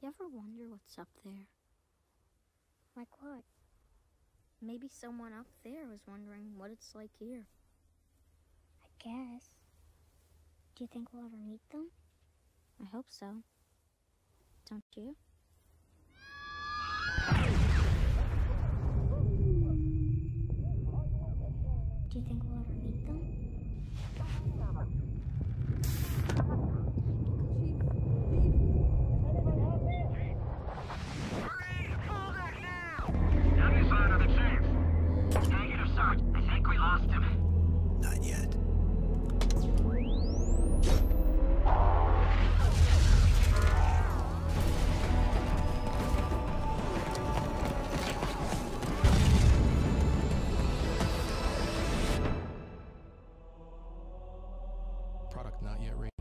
You ever wonder what's up there? Like what? Maybe someone up there was wondering what it's like here. I guess. Do you think we'll ever meet them? I hope so. Don't you? Do you think we'll ever meet Product not yet ready.